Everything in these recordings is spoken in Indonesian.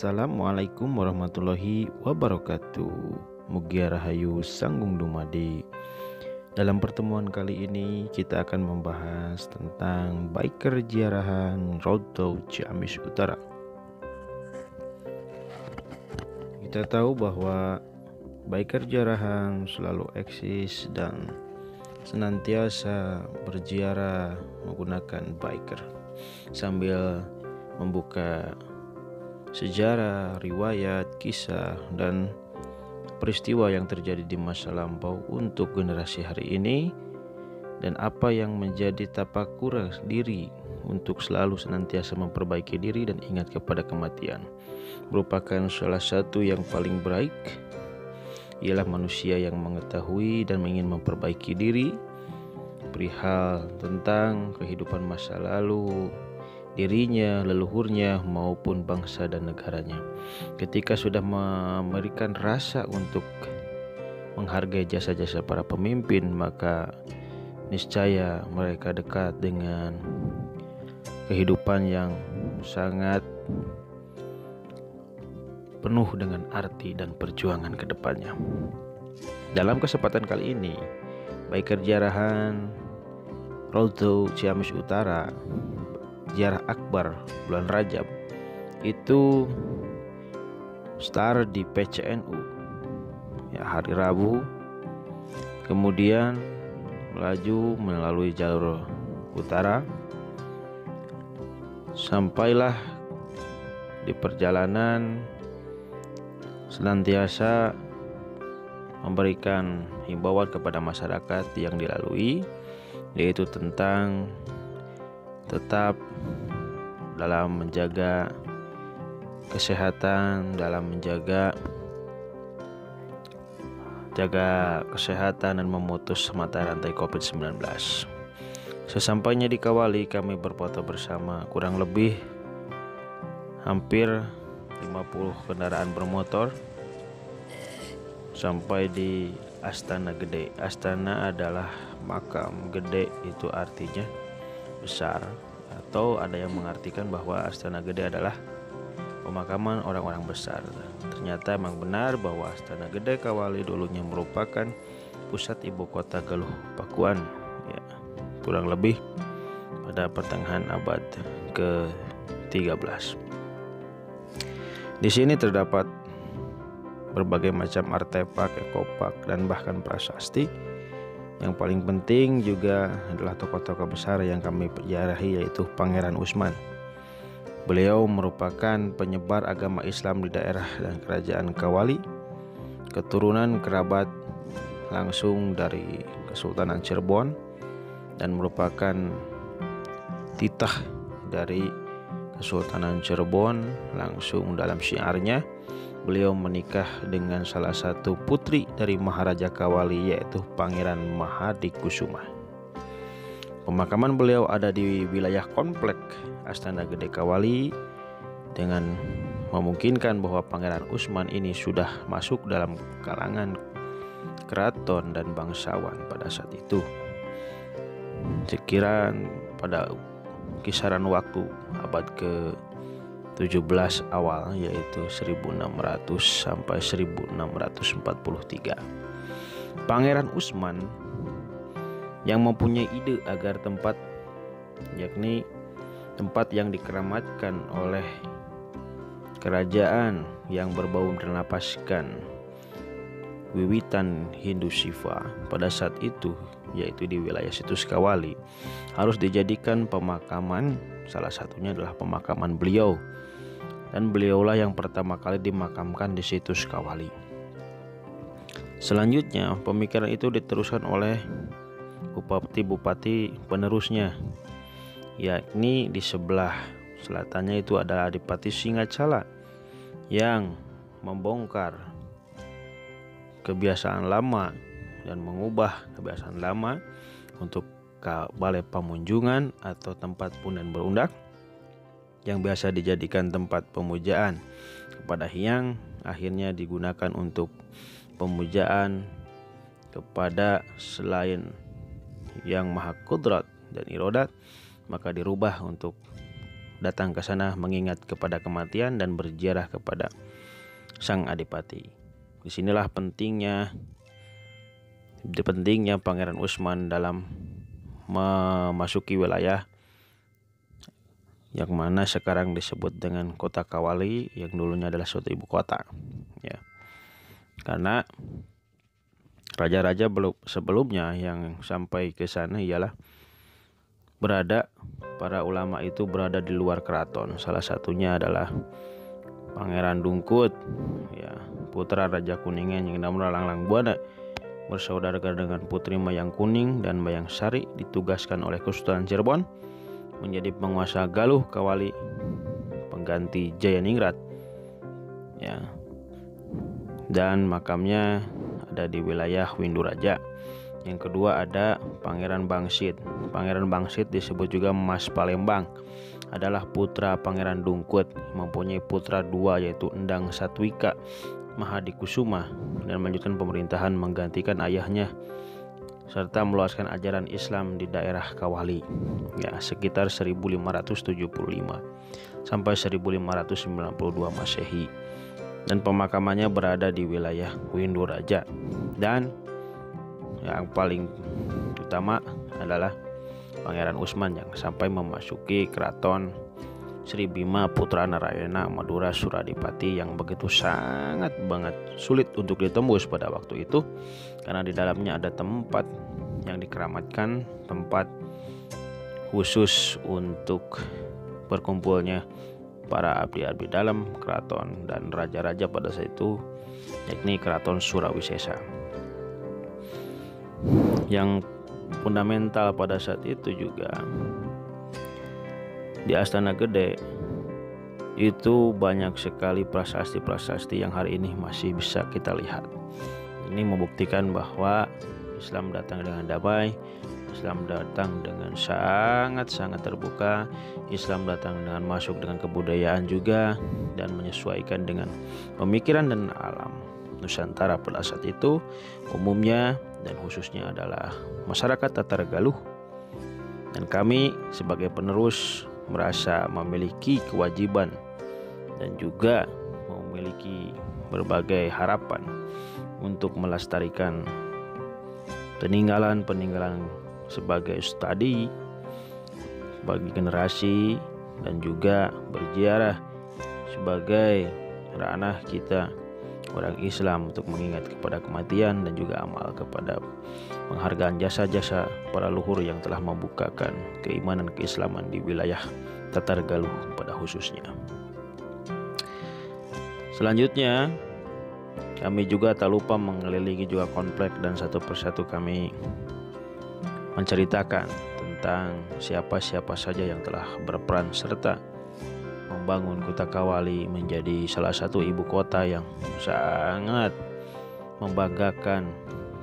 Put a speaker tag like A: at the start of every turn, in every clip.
A: Assalamualaikum warahmatullahi wabarakatuh. Mugia Rahayu Sanggung Dumadi. Dalam pertemuan kali ini kita akan membahas tentang biker jiarahan Road to Ciamis Utara. Kita tahu bahwa biker jarahan selalu eksis dan senantiasa berziarah menggunakan biker sambil membuka sejarah, riwayat, kisah, dan peristiwa yang terjadi di masa lampau untuk generasi hari ini dan apa yang menjadi tapakur diri untuk selalu senantiasa memperbaiki diri dan ingat kepada kematian. Merupakan salah satu yang paling baik ialah manusia yang mengetahui dan ingin memperbaiki diri perihal tentang kehidupan masa lalu dirinya, leluhurnya, maupun bangsa dan negaranya. Ketika sudah memberikan rasa untuk menghargai jasa-jasa para pemimpin, maka niscaya mereka dekat dengan kehidupan yang sangat penuh dengan arti dan perjuangan ke depannya. Dalam kesempatan kali ini, baik kerjarahan Road to Ciamis Utara Jarah Akbar bulan Rajab itu start di PCNU ya hari Rabu kemudian melaju melalui jalur utara. Sampailah di perjalanan senantiasa memberikan himbauan kepada masyarakat yang dilalui yaitu tentang tetap dalam menjaga kesehatan, dalam menjaga jaga kesehatan dan memutus mata rantai COVID-19. Sesampainya di Kawali kami berfoto bersama kurang lebih hampir 50 kendaraan bermotor sampai di Astana Gede. Astana adalah makam gede itu artinya besar atau ada yang mengartikan bahwa Astana Gede adalah pemakaman orang-orang besar. Ternyata emang benar bahwa Astana Gede Kawali dulunya merupakan pusat ibu kota Galuh Pakuan ya kurang lebih pada pertengahan abad ke-13. Di sini terdapat berbagai macam artefak, ekopak, dan bahkan prasasti yang paling penting juga adalah tokoh-tokoh besar yang kami pelajari yaitu Pangeran Usman. Beliau merupakan penyebar agama Islam di daerah dan kerajaan Kawali, keturunan kerabat langsung dari Kesultanan Cirebon dan merupakan titah dari Kesultanan Cirebon langsung dalam syiarnya beliau menikah dengan salah satu putri dari Maharaja Kawali yaitu Pangeran Mahadikusuma. Pemakaman beliau ada di wilayah komplek Astana Gede Kawali dengan memungkinkan bahwa Pangeran Usman ini sudah masuk dalam kalangan keraton dan bangsawan pada saat itu. Sekiranya pada kisaran waktu abad ke 17 awal yaitu 1600 sampai 1643. Pangeran Usman yang mempunyai ide agar tempat yakni tempat yang dikeramatkan oleh kerajaan yang berbau bernapaskan wiwitan Hindu Shiva pada saat itu yaitu di wilayah situs Kawali harus dijadikan pemakaman salah satunya adalah pemakaman beliau dan beliaulah yang pertama kali dimakamkan di situs Kawali. Selanjutnya, pemikiran itu diteruskan oleh bupati-bupati penerusnya, yakni di sebelah selatannya itu ada Adipati Singacala yang membongkar kebiasaan lama dan mengubah kebiasaan lama untuk balai pamunjungan atau tempat punden berundak yang biasa dijadikan tempat pemujaan kepada Hyang akhirnya digunakan untuk pemujaan kepada selain yang maha kudrat dan irodat maka dirubah untuk datang ke sana mengingat kepada kematian dan berziarah kepada sang adipati. Di sinilah pentingnya pentingnya Pangeran Usman dalam memasuki wilayah yang mana sekarang disebut dengan kota Kawali yang dulunya adalah suatu ibu kota ya. Karena raja-raja belum sebelumnya yang sampai ke sana ialah berada para ulama itu berada di luar keraton. Salah satunya adalah Pangeran Dungkut. Ya putra Raja Kuningan yang namanya Langlang Buana bersaudara dengan Putri Mayang Kuning dan Mayang Sari ditugaskan oleh Kesultanan Cirebon menjadi penguasa Galuh Kawali pengganti Jayaningrat. Ya. Dan makamnya ada di wilayah Winduraja yang kedua ada Pangeran Bangsit. Pangeran Bangsit disebut juga Mas Palembang adalah putra Pangeran Dungkut mempunyai putra dua yaitu Endang Satwika Mahadikusuma dan melanjutkan pemerintahan menggantikan ayahnya serta meluaskan ajaran Islam di daerah Kawali ya sekitar 1575 sampai 1592 Masehi. Dan pemakamannya berada di wilayah Winduraja dan yang paling utama adalah Pangeran Usman yang sampai memasuki keraton Sri Bima Putra Narayana Madura Suradipati yang begitu sangat banget sulit untuk ditembus pada waktu itu. Karena di dalamnya ada tempat yang dikeramatkan tempat khusus untuk berkumpulnya para abdi-abdi dalam keraton dan raja-raja pada saat itu yakni keraton Surawisesa. Yang fundamental pada saat itu juga di Astana Gede itu banyak sekali prasasti-prasasti yang hari ini masih bisa kita lihat. Ini membuktikan bahwa Islam datang dengan damai, Islam datang dengan sangat-sangat terbuka, Islam datang dengan masuk dengan kebudayaan juga dan menyesuaikan dengan pemikiran dan alam Nusantara pada saat itu umumnya dan khususnya adalah masyarakat Tatar Galuh dan kami sebagai penerus merasa memiliki kewajiban dan juga memiliki berbagai harapan untuk melestarikan peninggalan-peninggalan sebagai studi bagi generasi dan juga berziarah sebagai ranah kita orang Islam untuk mengingat kepada kematian dan juga amal kepada penghargaan jasa-jasa para luhur yang telah membukakan keimanan keislaman di wilayah Tatar Galuh pada khususnya. Selanjutnya, kami juga tak lupa mengelilingi juga komplek dan satu persatu kami menceritakan tentang siapa-siapa saja yang telah berperan serta membangun kota Kawali menjadi salah satu ibu kota yang sangat membanggakan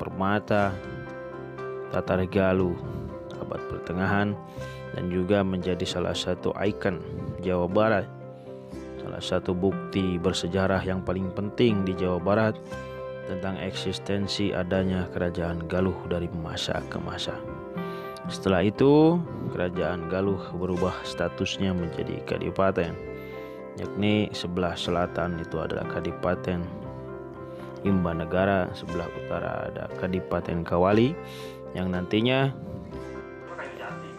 A: permata Tatar Galuh abad pertengahan dan juga menjadi salah satu ikon Jawa Barat salah satu bukti bersejarah yang paling penting di Jawa Barat tentang eksistensi adanya kerajaan Galuh dari masa ke masa. Setelah itu, kerajaan Galuh berubah statusnya menjadi kadipaten, yakni sebelah selatan itu adalah kadipaten Imba Negara, sebelah utara ada kadipaten Kawali yang nantinya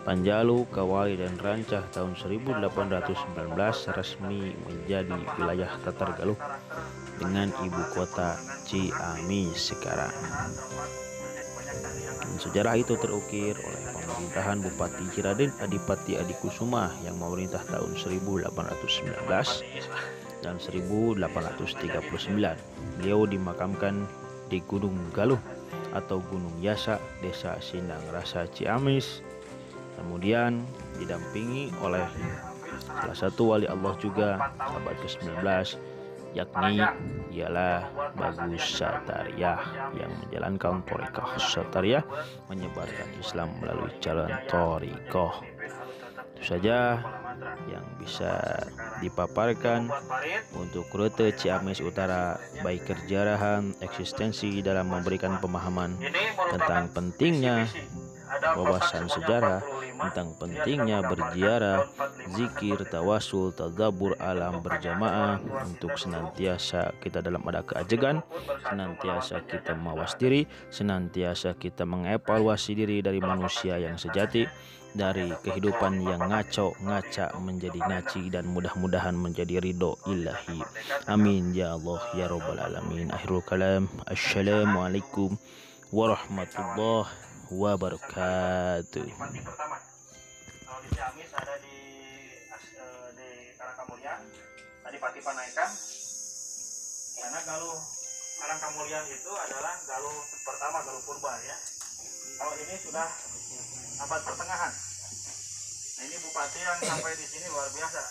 A: Panjalu, Kawali, dan Rancah tahun 1819 resmi menjadi wilayah Tatar Galuh dengan ibu kota Ciamis sekarang. Sejarah itu terukir oleh pemerintahan Bupati Ciraden Adipati Adikusuma yang memerintah tahun 1819 dan 1839. Beliau dimakamkan di Gunung Galuh atau Gunung Yasa, Desa Sindang Rasa Ciamis. Kemudian didampingi oleh salah satu wali Allah juga abad ke-19 yakni ialah Bagus Satariyah yang menjalankan Torikoh Satariyah menyebarkan Islam melalui jalan Torikoh. Itu saja yang bisa dipaparkan untuk rute Ciamis Utara. Baik kerjarahan eksistensi dalam memberikan pemahaman tentang pentingnya wawasan sejarah tentang pentingnya berziarah, zikir, tawasul, tadabur alam berjamaah untuk senantiasa kita dalam ada keajegan, senantiasa kita mawas diri, senantiasa kita mengevaluasi diri dari manusia yang sejati, dari kehidupan yang ngaco ngaca menjadi ngaci dan mudah-mudahan menjadi ridho ilahi. amin. Ya Allah ya rabbal alamin. Akhirul kalam. Assalamualaikum warahmatullahi wabarakatuh.
B: karena galuh Kamulian itu adalah galuh pertama galuh purba ya kalau ini sudah abad pertengahan nah ini bupati yang sampai di sini luar biasa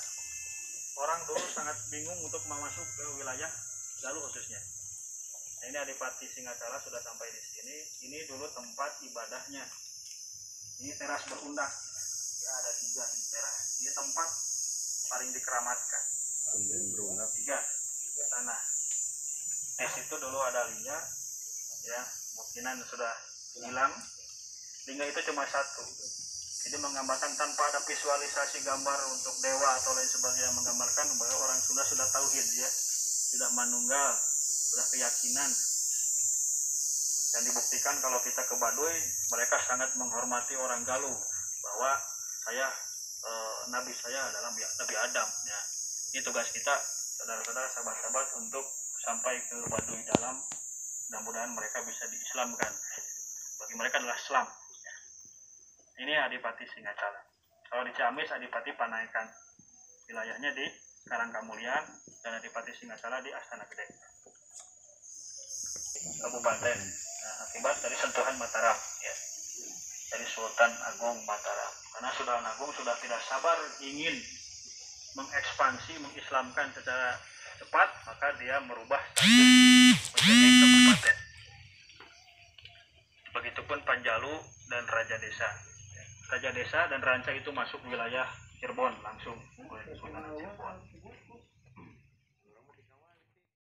B: orang dulu sangat bingung untuk masuk ke wilayah Galuh khususnya nah ini Adipati Singasala sudah sampai di sini. Ini dulu tempat ibadahnya. Ini teras berundak. Ya ada tiga ini teras. Ini tempat paling dikeramatkan. Tiga. Ke sana. Di situ dulu ada linya ya. Mungkinan sudah hilang. Sehingga itu cuma satu. Jadi menggambarkan tanpa ada visualisasi gambar untuk dewa atau lain sebagainya menggambarkan bahwa orang Sunda sudah tauhid ya. Sudah manunggal sudah keyakinan. Dan dibuktikan kalau kita ke Baduy mereka sangat menghormati orang Galuh bahwa saya e, nabi saya adalah Nabi Adam ya. Ini tugas kita saudara-saudara sahabat-sahabat untuk sampai ke Baduy dalam. Mudah-mudahan mereka bisa diislamkan. Bagi mereka adalah Islam. Ini Adipati Singacala kalau di Ciamis Adipati Panaikan. Wilayahnya di Karangkamulian dan Adipati Singacala di Astana Gede Kabupaten nah, akibat dari sentuhan Mataram ya. Dari Sultan Agung Mataram. Karena Sultan Agung sudah tidak sabar ingin mengekspansi mengislamkan secara cepat maka dia merubah status menjadi kabupaten. Begitupun Panjalu dan Raja Desa. Raja Desa dan Ranca itu masuk wilayah Cirebon langsung Sultan Cirebon